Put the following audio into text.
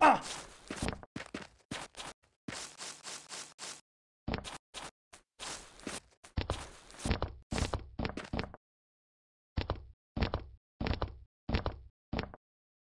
Ah!